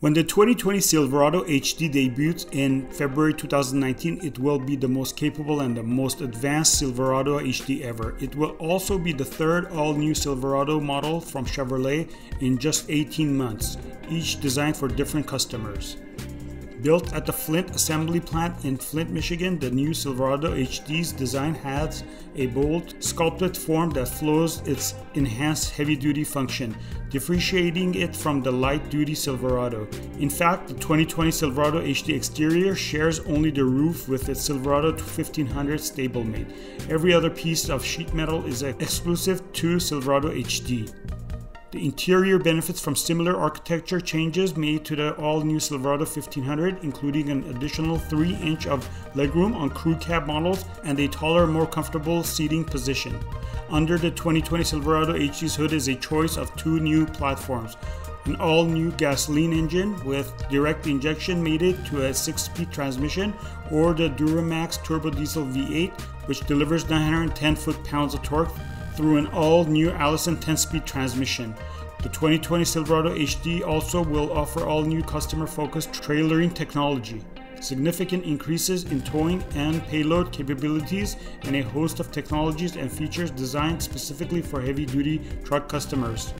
When the 2020 Silverado HD debuts in February 2019, it will be the most capable and the most advanced Silverado HD ever. It will also be the third all-new Silverado model from Chevrolet in just 18 months, each designed for different customers. Built at the Flint assembly plant in Flint, Michigan, the new Silverado HD's design has a bold, sculpted form that flows its enhanced heavy-duty function, differentiating it from the light-duty Silverado. In fact, the 2020 Silverado HD exterior shares only the roof with its Silverado 1500 stablemate. Every other piece of sheet metal is exclusive to Silverado HD. The interior benefits from similar architecture changes made to the all-new Silverado 1500, including an additional 3 inch of legroom on crew cab models and a taller, more comfortable seating position. Under the 2020 Silverado HD's hood is a choice of two new platforms, an all-new gasoline engine with direct injection mated to a 6-speed transmission or the Duramax Turbo Diesel V8 which delivers 910 foot-pounds of torque through an all-new Allison 10-speed transmission. The 2020 Silverado HD also will offer all-new customer-focused trailering technology, significant increases in towing and payload capabilities, and a host of technologies and features designed specifically for heavy-duty truck customers.